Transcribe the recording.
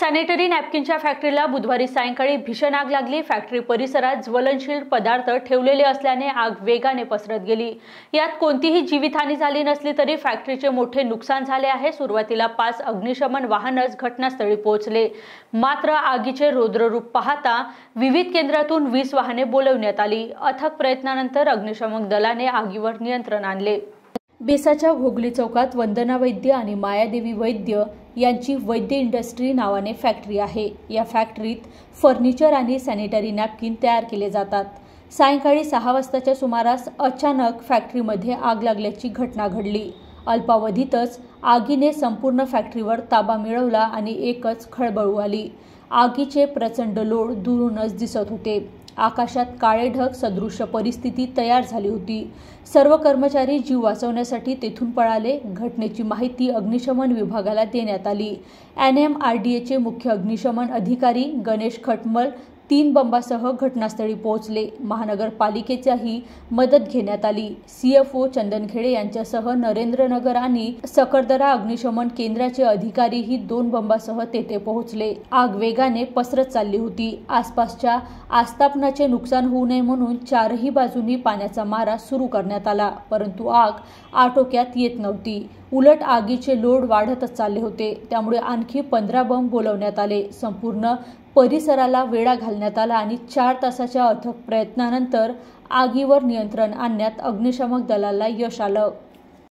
Sanitary नॅपकिनच्या फॅक्टरीला बुधवारी सायंकाळी भीषण आग लागली. फॅक्टरी परिसरात ज्वलनशील पदार्थ ठेवलेले असल्याने आग वेगाने पसरत गेली. यात कोणतीही जीवितहानी झाली नसली तरी फॅक्टरीचे मोठे नुकसान झाले आहे. सुरुवातीला पाच अग्निशमन वाहनच घटनास्थळी पोहोचले. मात्र आगीचे रौद्ररूप पाहता विविध केंद्रातून वीस वाहने बोलवण्यात आली. अथक प्रयत्नानंतर अग्निशमन दलाने आगीवर नियंत्रण आणले. बेसाच्या घोगली चौकात वंदना वैद्य आणि मायादेवी वैद्य यांची वैद्य इंडस्ट्री नावाने फॅक्टरी आहे. या फॅक्टरीत फर्निचर आणि सॅनिटरी नॅपकिन तयार केले जातात. सायंकाळी सहा वाजताच्या सुमारास अचानक फॅक्टरीमध्ये आग लागल्याची घटना घडली. अल्पावधीतच आगीने संपूर्ण फॅक्टरीवर ताबा मिळवला आणि एकच खळबळू आली. आगीचे प्रचंड लोड दुरूनच दिसत होते. आकाशात काळे ढग सदृश्य परिस्थिती तयार झाली होती. सर्व कर्मचारी जीव वाचवण्यासाठी तेथून पळाले. घटनेची माहिती अग्निशमन विभागाला देण्यात आली. एन एम आर डी एचे मुख्य अग्निशमन अधिकारी गणेश खटमल तीन बंबासह घटनास्थळी पोहोचले. महानगरपालिकेच्याही मदत घेण्यात आली. सीएफओ चंदनखेडे यांच्यासह नरेंद्रनगर आणि सकरदरा अग्निशमन केंद्राचे अधिकारीही दोन बंबासह तेथे पोहोचले. आग वेगाने पसरत चालली होती. आसपासच्या आस्थापनाचे नुकसान होऊ नये म्हणून चारही बाजूंनी पाण्याचा मारा सुरू करण्यात आला परंतु आग आटोक्यात येत नव्हती. उलट आगीचे लोड वाढतच चालले होते. त्यामुळे आणखी पंधरा बंब बोलवण्यात आले. संपूर्ण परिसराला वेढा घालण्यात आला आणि चार तासाच्या अथक प्रयत्नानंतर आगीवर नियंत्रण आणण्यात अग्निशमक दलाला यश आलं.